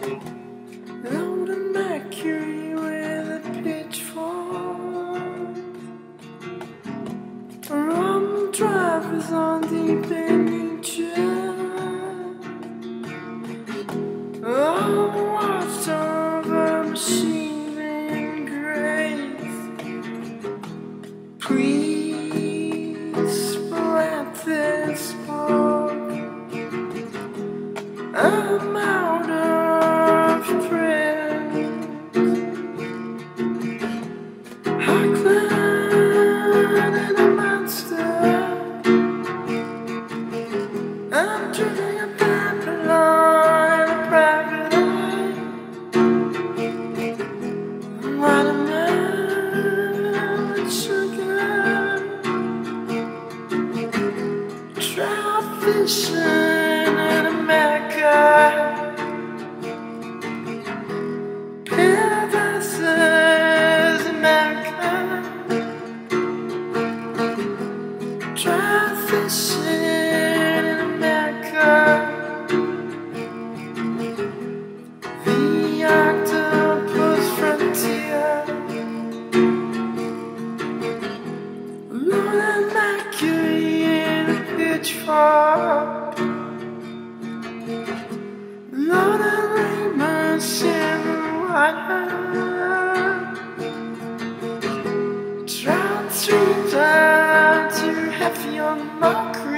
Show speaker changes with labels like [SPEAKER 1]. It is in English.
[SPEAKER 1] Load of mercury with a pitchfork. Rum drivers on over machine. Please this. I'm out. In America. pitchfork. Lord, I lay my sin wire. Drown through that to have your mockery.